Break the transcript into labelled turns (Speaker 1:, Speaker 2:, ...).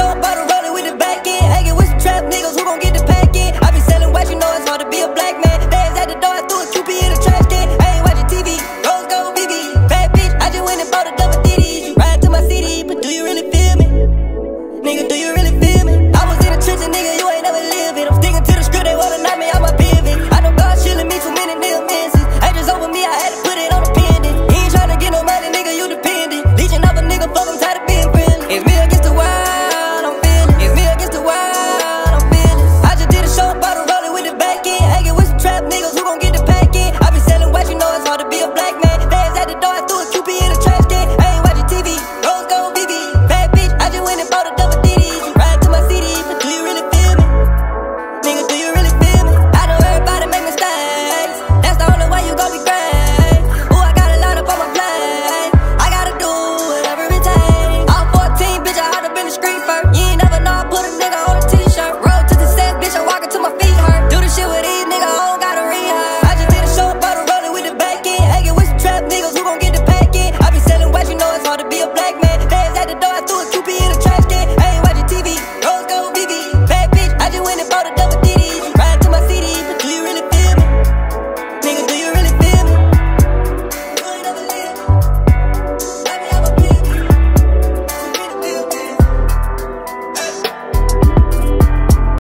Speaker 1: show, bottle rolling with the back end. Hanging with some trap niggas who gon' get the pack You gon' get the